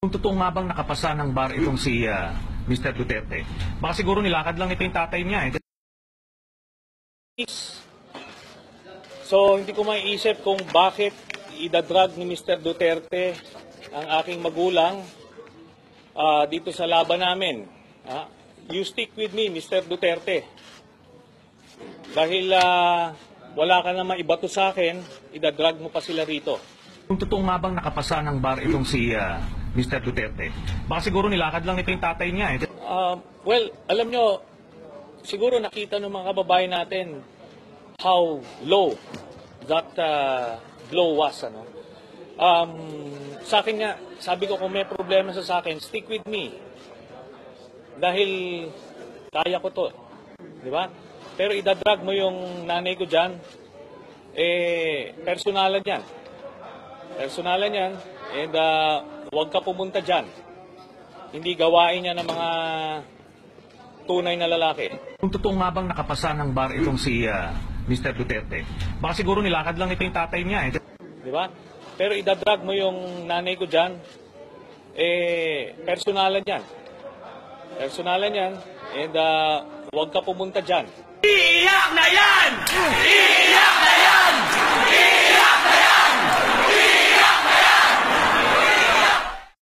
Kung totoo nga bang nakapasa ng bar itong si ah, Mr. Duterte, baka siguro nilakad lang ito yung tatay niya. Eh. So, hindi ko maiisip kung bakit idadrag ni Mr. Duterte ang aking magulang ah, dito sa laban namin. Ah, you stick with me, Mr. Duterte. Dahil ah, wala ka naman ibato sa akin, idadrag mo pa sila rito. Kung totoo nga bang nakapasa ng bar itong si ah, Mr. Duterte, baka siguro nilakad lang ito yung tatay niya. Eh. Uh, well, alam nyo, siguro nakita ng mga kababayan natin how low that uh, blow was. Ano? Um, sa akin nga, sabi ko kung may problema sa akin, stick with me. Dahil kaya ko to. Di ba? Pero idadrag mo yung nanay ko dyan, eh, personalan yan. Personalan yan, and uh, huwag ka pumunta dyan hindi gawain niya ng mga tunay na lalaki. Kung totoo nga bang nakapasa ng bar itong si ah, Mr. Duterte, baka siguro nilakad lang ito yung tatay niya. Eh. Di ba? Pero idadrag mo yung nanay ko dyan, eh, personalan yan. Personalan yan, and uh, huwag ka pumunta dyan. Iiyak na yan! Iiyak na